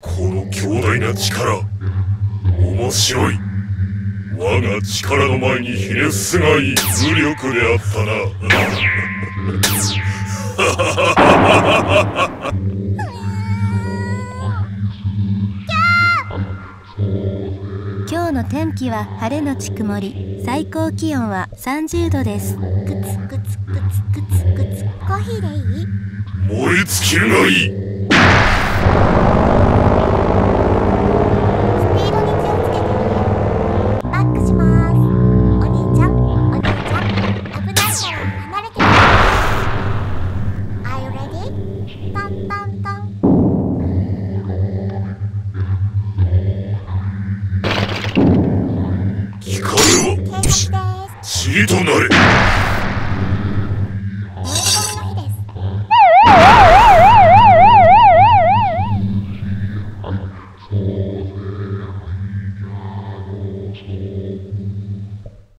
この強大な力面白い。我が力の前にひれ伏すがいい。無力であったな。今日の天気は晴れのち曇り。最高気温は30度です。グツグツグツグツグツコーヒーでいい？燃え尽きるがいい ready? トントントン機械は警察です塵となれ燃えるゴミの日です